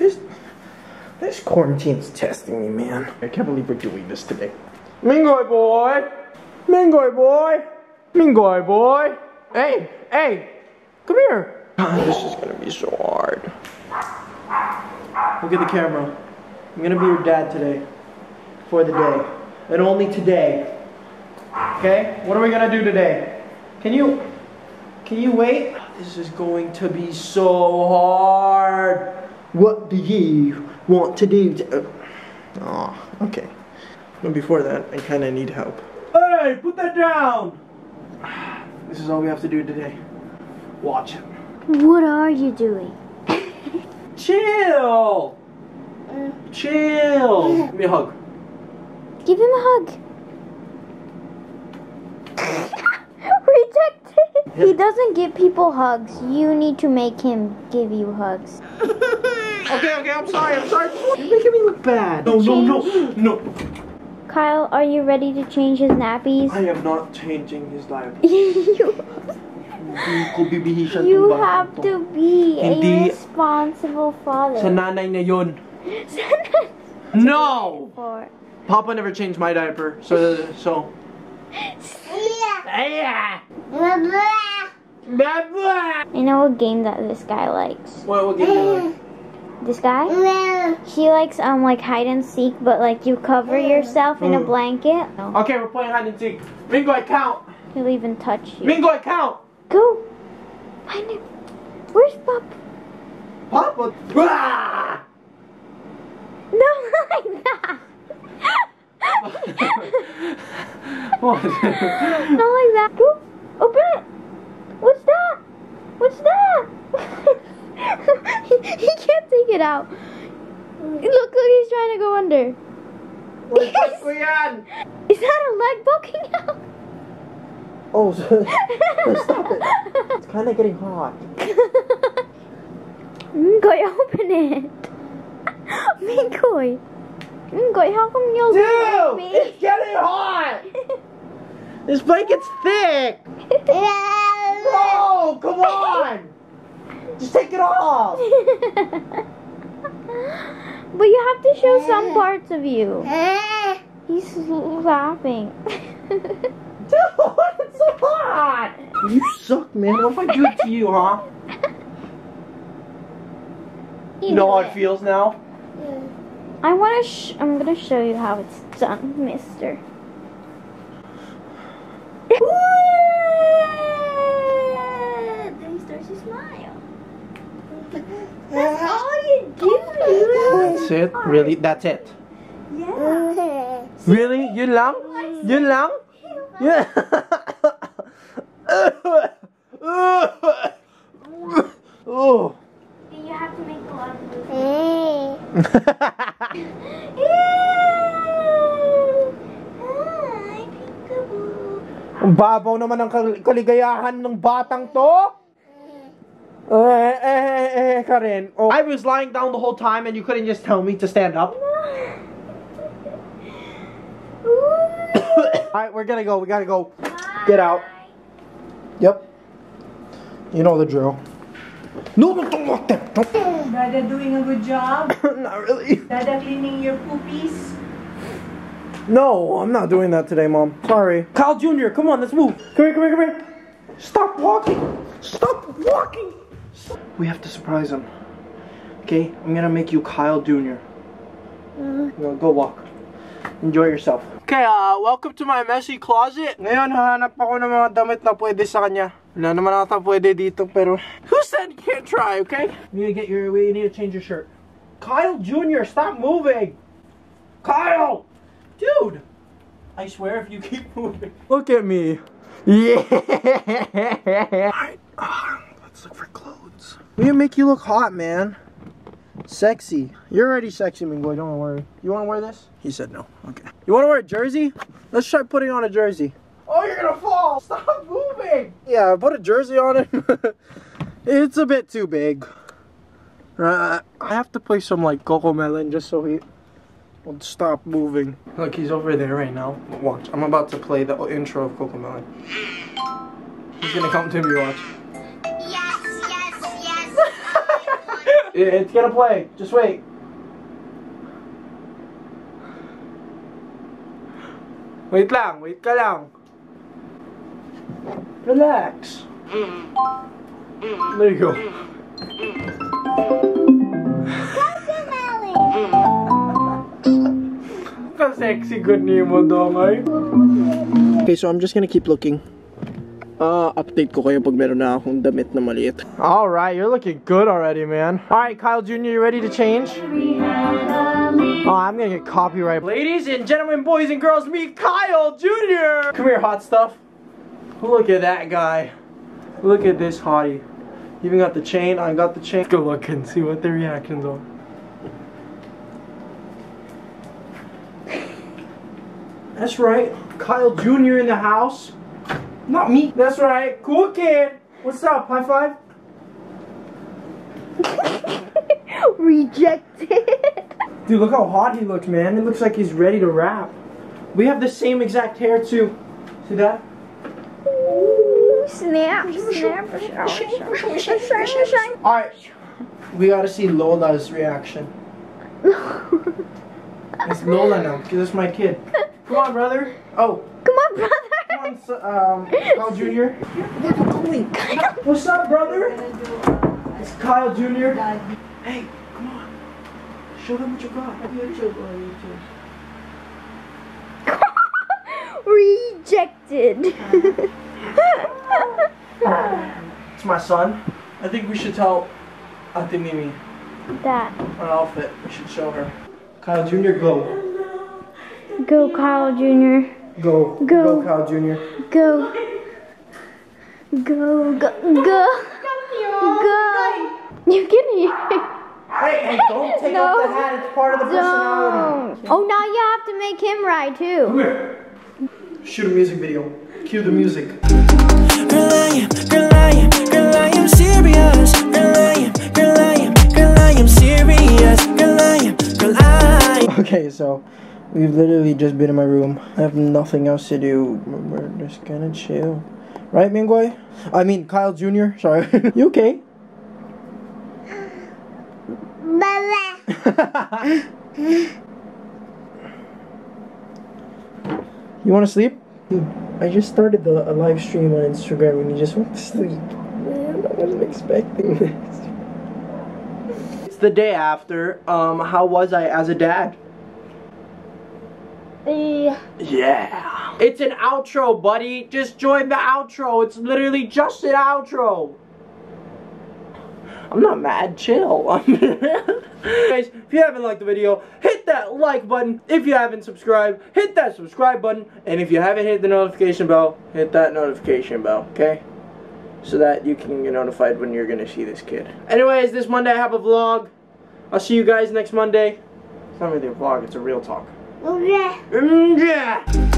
This, this quarantine's testing me, man. I can't believe we're doing this today. Mingoy boy! Mingoy boy! Mingoy boy! Hey, hey! Come here! God, this is gonna be so hard. Look at the camera. I'm gonna be your dad today. For the day. And only today. Okay? What are we gonna do today? Can you can you wait? This is going to be so hard. What do you want to do? To, oh, okay. But before that, I kind of need help. Hey, put that down! This is all we have to do today. Watch him. What are you doing? Chill! Chill! Give me a hug. Give him a hug. Rejected. He doesn't give people hugs. You need to make him give you hugs. Okay, okay, I'm sorry, I'm sorry. You're making me look bad. No, no, no, no. Kyle, are you ready to change his nappies? I am not changing his diaper. you Hindi ko bibihisan you have to. to be Hindi. a responsible father. Sa nanay na yun. No! Papa never changed my diaper, so, so. I know a game that this guy likes. What, what game do you like? This guy? He likes um like hide and seek, but like you cover yourself in a Mm. blanket. Okay, we're playing hide and seek. Mingo, I count. he'll even touch you. Mingo, I count. Go. Find him. Where's Pop? Papa. Ah! No, not like that. What? not like that. Go. Open it. What's that? What's that? he, he can't take it out. Look, look, he's trying to go under. Wait, ko yan? Is that a leg poking out? Oh, stop it. It's kind of getting hot. Mingoy, open it. Mingoy. Mingoy, how come you'll Dude, me? it's getting hot. This blanket's thick. Oh, come on. Just take it off. But you have to show some parts of you. Eh. He's laughing. Dude, it's so hot. You suck, man. What if I do it to you, huh? You know how it feels now? I want to. Sh- I'm gonna show you how it's done, Mister. That's it? Really? That's it? Yeah. Really? Yun lang? Yun lang? Yeah. oh. You have to make a lot of. Ang babaw naman ng kal- kaligayahan ng batang to. Eh, eh, eh, Karen. Oh, I was lying down the whole time and you couldn't just tell me to stand up. Alright, we're gonna go. We gotta go. Get out. Yep. You know the drill. No, no, don't lock them. Don't. Dada doing a good job. Not really. Dada cleaning your poopies. No, I'm not doing that today, Mom. Sorry. Kyle Jr., come on, let's move. Come here, come here, come here. Stop walking. Stop walking. We have to surprise him. Okay, I'm gonna make you Kyle Jr. No, go walk. Enjoy yourself. Okay, uh, welcome to my messy closet. Ngayon, hahanap ako ng mga damit na pwede sa kanya. Wala naman ata pwede dito, pero... Who said you can't try, okay? You need to get your... We need to change your shirt. Kyle Jr., stop moving! Kyle! Dude! I swear if you keep moving. Look at me. Yeah! Alright, uh, let's look for clothes. We can make you look hot, man. Sexy. You're already sexy, Mingoy, don't worry. You wanna wear this? He said no. Okay. You wanna wear a jersey? Let's try putting on a jersey. Oh, you're gonna fall! Stop moving! Yeah, put a jersey on it. it's a bit too big. Uh, I have to play some like CoComelon just so he will stop moving. Look, he's over there right now. Watch, I'm about to play the intro of CoComelon. He's gonna come to me, watch. It's gonna play. Just wait. Wait lang, wait ka lang. Relax. There you go. The sexy good name dong ay. Okay, so I'm just gonna keep looking. Uh, update ko kayo pag meron na akong damit na maliit. Alright, you're looking good already, man. Alright, Kyle Jr., you ready to change? Oh, I'm gonna get copyright. Ladies and gentlemen, boys and girls, meet Kyle Jr. Come here, hot stuff. Look at that guy. Look at this hottie. Even got the chain. I got the chain. Go look and see what their reactions are. That's right. Kyle Jr. in the house. Not me. That's right. Cool kid. What's up? High five. Rejected. Dude, look how hot he looks, man. It looks like he's ready to rap. We have the same exact hair, too. See that? Snap, snap, snap. Alright. We gotta see Lola's reaction. It's Lola now, because it's my kid. Come on, brother. Oh, Come on, brother. On, so- um, Kyle Jr. What's up, brother? It's Kyle Jr. Hey, come on. Show them what you got. YouTube or YouTube. Rejected. It's my son. I think we should tell Ate Mimi that. an outfit. We should show her. Kyle Jr. Go. Go, Kyle Jr. Go. Go. Go, Kyle Jr. Go. Go, go, go. Go. You can hear. Hey, hey, don't take No. off the hat. It's part of the personality. Don't. Oh, now you have to make him ride too. Come here. Shoot a music video. Cue the music. Girl, I am, girl, I am, girl, I am serious. Girl, I am, girl, I am, girl, I am serious. Girl, I am, girl, I Okay, so we've literally just been in my room. I have nothing else to do. We're just gonna chill. Right, Mingoy? I mean, Kyle Jr. Sorry. you okay? You want to sleep? Dude, I just started the a live stream on Instagram and you just went to sleep. Man, I wasn't expecting this. It's the day after. Um, how was I as a dad? Yeah. It's an outro, buddy. Just join the outro. It's literally just an outro. I'm not mad, chill. Guys, if you haven't liked the video, hit that like button. If you haven't subscribed, hit that subscribe button. And if you haven't hit the notification bell, hit that notification bell, okay? So that you can get notified when you're gonna see this kid. Anyways, this Monday I have a vlog. I'll see you guys next Monday. It's not really a vlog, it's a real talk. Mm, yeah.